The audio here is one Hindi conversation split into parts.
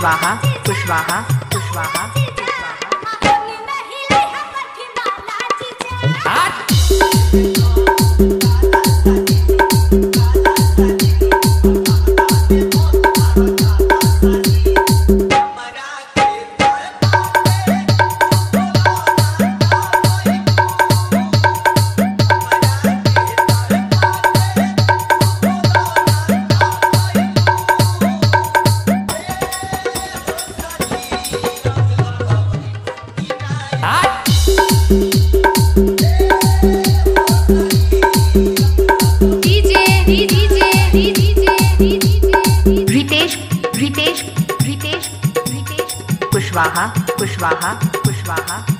कुशवाहा कुशवाहा कुशवाहा कुशवाहा कुशवाहा कुशवाहा।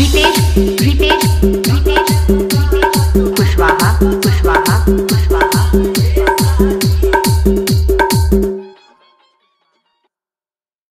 रितेश रितेश